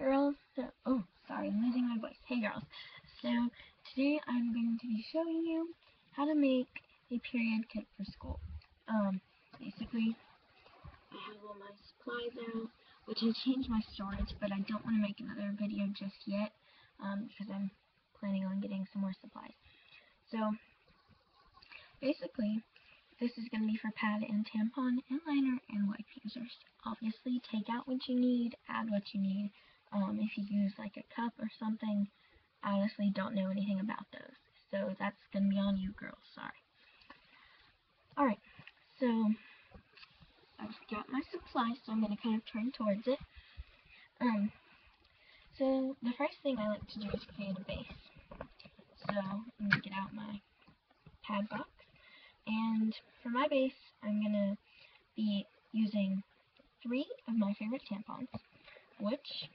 girls, so, oh, sorry, I'm losing my voice. Hey girls, so today I'm going to be showing you how to make a period kit for school. Um, basically, I have all my supplies out, which I changed my storage, but I don't want to make another video just yet, um, because I'm planning on getting some more supplies. So, basically, this is going to be for pad and tampon and liner and wipe users. Obviously, take out what you need, add what you need. Um, if you use like a cup or something, I honestly don't know anything about those. So that's going to be on you girls, sorry. Alright, so I've got my supplies, so I'm going to kind of turn towards it. Um, so the first thing I like to do is create a base. So I'm going to get out my pad box. And for my base, I'm going to be using three of my favorite tampons, which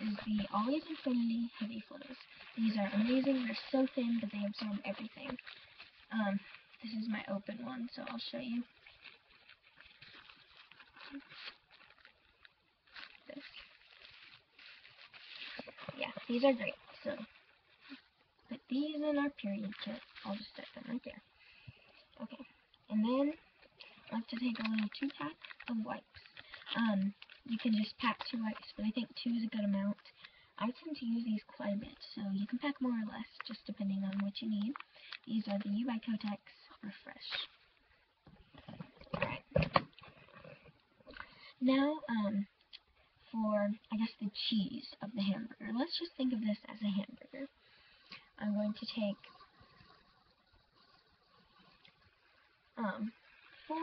is the Always Infinity Heavy Flows. These are amazing. They're so thin, but they absorb everything. Um, this is my open one, so I'll show you. This. Yeah, these are great. So, put these in our period kit. I'll just set them right there. Okay, and then I like to take a little two pack of wipes. Um, you can just pack two wipes, but I think two is a good amount. I tend to use these quite a bit, so you can pack more or less, just depending on what you need. These are the U by Kotex Refresh. Alright. Now, um, for, I guess, the cheese of the hamburger. Let's just think of this as a hamburger. I'm going to take um, four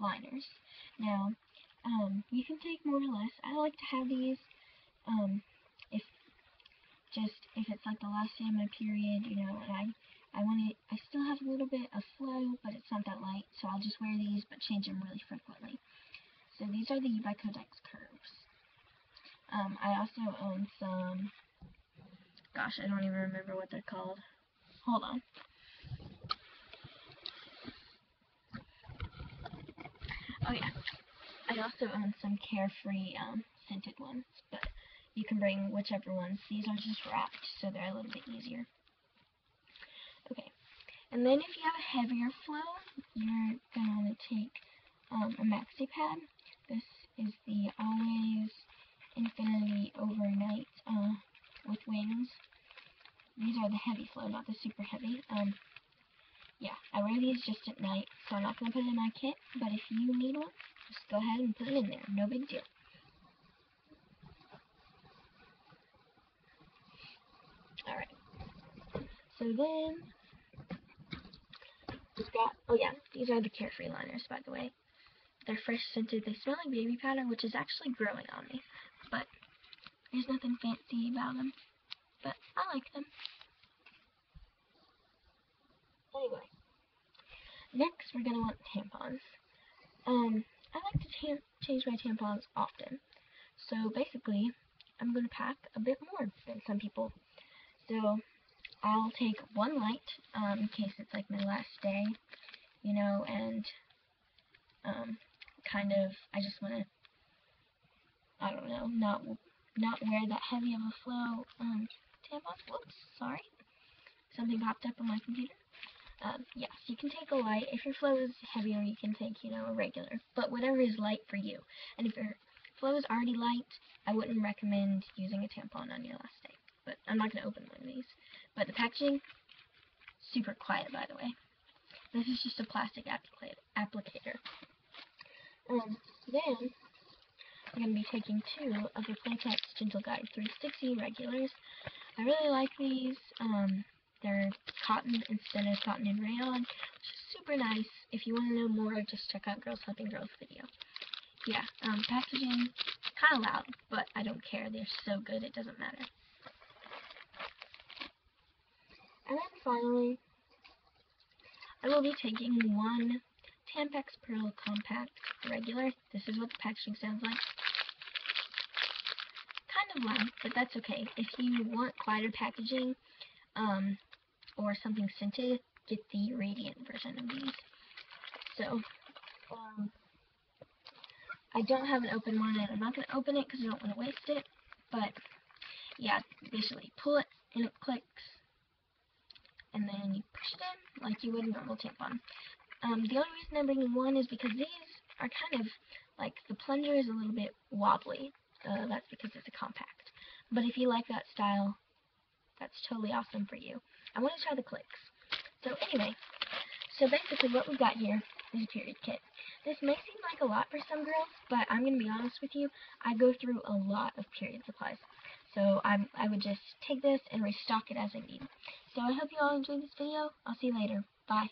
liners. Now, um, you can take more or less. I like to have these, um, if, just, if it's like the last day of my period, you know, and I, I want it, I still have a little bit of flow, but it's not that light, so I'll just wear these, but change them really frequently. So these are the U by Kotex curves. Um, I also own some, gosh, I don't even remember what they're called. Hold on. Oh yeah, I also own some Carefree um, scented ones, but you can bring whichever ones. These are just wrapped, so they're a little bit easier. Okay, and then if you have a heavier flow, you're going to wanna take um, a maxi pad. This is the Always Infinity Overnight uh, with wings. These are the heavy flow, not the super heavy. Um, yeah, I wear these just at night, so I'm not going to put it in my kit, but if you need one, just go ahead and put it in there. No big deal. Alright. So then, we've got, oh yeah, these are the Carefree liners, by the way. They're fresh scented. They smell like baby powder, which is actually growing on me. But, there's nothing fancy about them. But, I like them. Anyway, next we're going to want tampons. Um, I like to change my tampons often. So basically, I'm going to pack a bit more than some people. So, I'll take one light, um, in case it's like my last day, you know, and, um, kind of, I just want to, I don't know, not, not wear that heavy of a flow, um, tampon. Whoops, sorry. Something popped up on my computer. Um, yes, you can take a light. If your flow is heavier, you can take, you know, a regular. But whatever is light for you. And if your flow is already light, I wouldn't recommend using a tampon on your last day. But I'm not going to open one of these. But the packaging, super quiet, by the way. This is just a plastic applicator. Um, then, I'm going to be taking two of the Playtex Gentle Glide 360 regulars. I really like these. Um, they're cotton instead of cotton and rayon, which is super nice. If you want to know more, just check out Girls Helping Girls video. Yeah, um, packaging, kind of loud, but I don't care. They're so good, it doesn't matter. And then finally, I will be taking one Tampax Pearl Compact Regular. This is what the packaging sounds like. Kind of loud, but that's okay. If you want quieter packaging, um, or something scented, get the radiant version of these. So, um, I don't have an open one and I'm not going to open it because I don't want to waste it. But, yeah, basically pull it and it clicks. And then you push it in like you would a normal tampon. Um, the only reason I'm bringing one is because these are kind of, like, the plunger is a little bit wobbly. Uh, that's because it's a compact. But if you like that style, that's totally awesome for you. I want to try the clicks. So anyway, so basically what we've got here is a period kit. This may seem like a lot for some girls, but I'm going to be honest with you, I go through a lot of period supplies. So I'm, I would just take this and restock it as I need. So I hope you all enjoyed this video. I'll see you later. Bye.